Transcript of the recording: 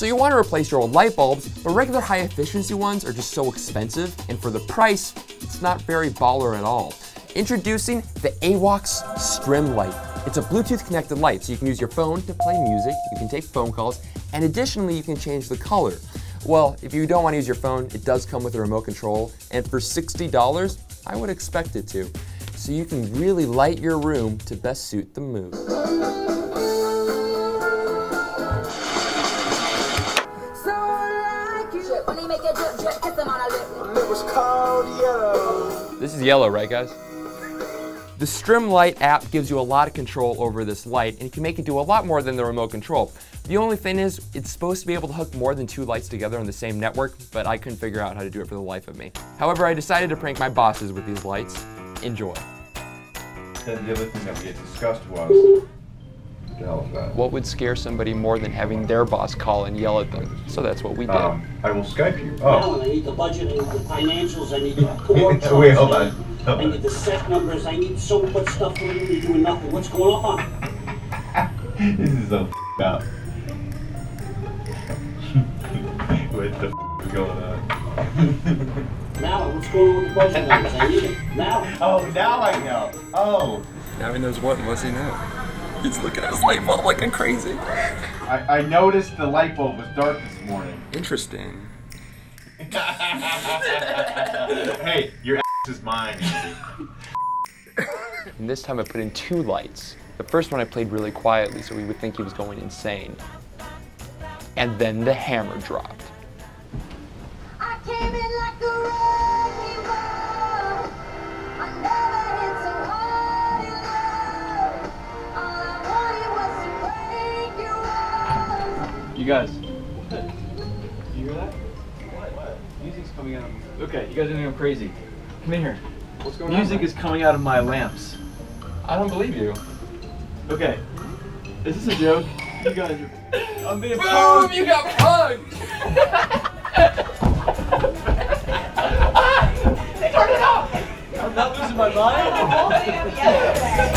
So you want to replace your old light bulbs, but regular high efficiency ones are just so expensive, and for the price, it's not very baller at all. Introducing the AWOX Striim Light. It's a Bluetooth connected light, so you can use your phone to play music, you can take phone calls, and additionally you can change the color. Well, if you don't want to use your phone, it does come with a remote control, and for $60, I would expect it to. So you can really light your room to best suit the mood. This is yellow, right guys? The Striim Light app gives you a lot of control over this light and you can make it do a lot more than the remote control. The only thing is, it's supposed to be able to hook more than two lights together on the same network, but I couldn't figure out how to do it for the life of me. However, I decided to prank my bosses with these lights. Enjoy. Then the other thing that we had discussed was, what the hell is that? What would scare somebody more than having their boss call and yell at them? So that's what we did. Um, I will Skype you. Now, Oh, I need the budget, I need the financials, I need the work charts. Wait, hold I on. need- I need the set numbers, I need so much stuff for you, you're doing nothing, what's going on? this is so f***ed up. what the f- is going on? Now, what's going on with the budget numbers, I need it, now. oh, now I know. Oh. Now he knows what unless he knows. He's looking at his light bulb like I'm crazy. I, I noticed the light bulb was dark this morning. Interesting. hey, your ass is mine, And this time I put in two lights. The first one I played really quietly so we would think he was going insane. And then the hammer dropped. You guys. What? You hear that? What? What? Music's coming out of Okay, you guys are think I'm crazy. Come in here. What's going Music is coming out of my lamps. I don't believe you. Okay. Is this a joke? You guys are. I'm being Boom! punked. You got punked! They turned it off! I'm not losing my mind.